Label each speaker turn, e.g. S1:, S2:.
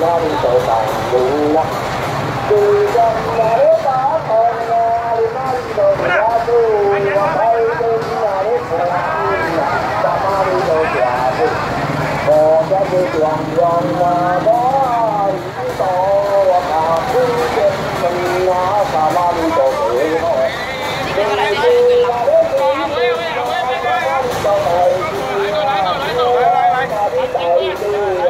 S1: lên tụ bàn điện lắm từ dân nhà nước đó thôi nhà đi mai rồi ra tôi và bay tôi nhà nước của ta ma đi rồi trả bỏ và cái gì toàn dòng mà đó những và quy định mình nó ta ma đi rồi Thank.